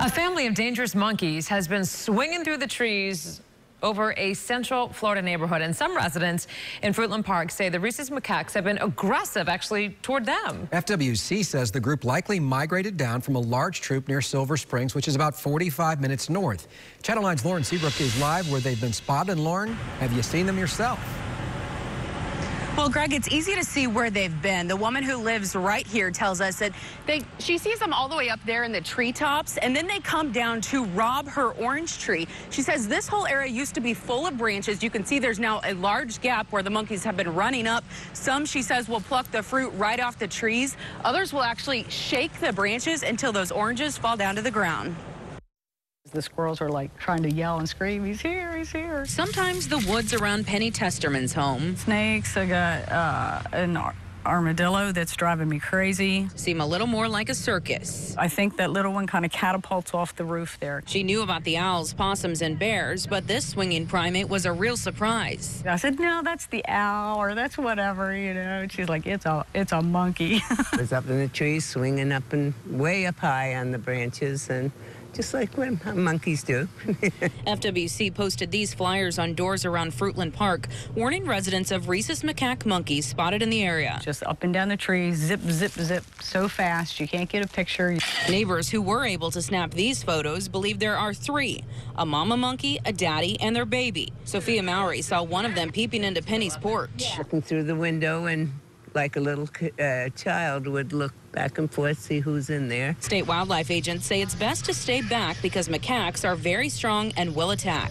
A family of dangerous monkeys has been swinging through the trees over a central Florida neighborhood. And some residents in Fruitland Park say the rhesus macaques have been aggressive actually toward them. FWC says the group likely migrated down from a large troop near Silver Springs, which is about 45 minutes north. Channel 9's Lauren Seabrook is live where they've been spotted. And Lauren, have you seen them yourself? Well, Greg, it's easy to see where they've been. The woman who lives right here tells us that they, she sees them all the way up there in the treetops, and then they come down to rob her orange tree. She says this whole area used to be full of branches. You can see there's now a large gap where the monkeys have been running up. Some, she says, will pluck the fruit right off the trees. Others will actually shake the branches until those oranges fall down to the ground. The squirrels are like trying to yell and scream, he's here, he's here. Sometimes the woods around Penny Testerman's home. Snakes, I got uh, an armadillo that's driving me crazy. Seem a little more like a circus. I think that little one kind of catapults off the roof there. She knew about the owls, possums, and bears, but this swinging primate was a real surprise. I said, no, that's the owl, or that's whatever, you know. And she's like, it's a, it's a monkey. I was up in the trees, swinging up and way up high on the branches, and just like what monkeys do. FWC posted these flyers on doors around Fruitland Park, warning residents of rhesus macaque monkeys spotted in the area. Just up and down the trees, zip, zip, zip, so fast you can't get a picture. Neighbors who were able to snap these photos believe there are three, a mama monkey, a daddy, and their baby. Sophia Mowry saw one of them peeping into Penny's porch. Looking through the window and like a little uh, child would look back and forth, see who's in there. State wildlife agents say it's best to stay back because macaques are very strong and will attack.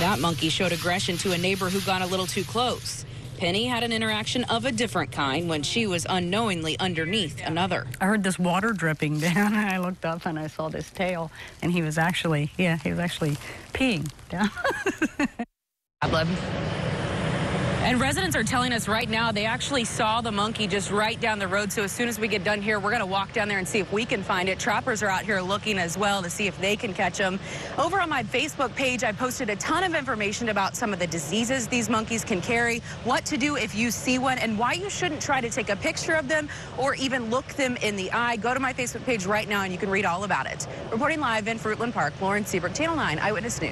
That monkey showed aggression to a neighbor who got a little too close. Penny had an interaction of a different kind when she was unknowingly underneath another. I heard this water dripping down and I looked up and I saw this tail and he was actually, yeah, he was actually peeing down. And residents are telling us right now they actually saw the monkey just right down the road. So as soon as we get done here, we're going to walk down there and see if we can find it. Trappers are out here looking as well to see if they can catch them. Over on my Facebook page, I posted a ton of information about some of the diseases these monkeys can carry, what to do if you see one, and why you shouldn't try to take a picture of them or even look them in the eye. Go to my Facebook page right now and you can read all about it. Reporting live in Fruitland Park, Lauren Seabrook, Channel 9 Eyewitness News.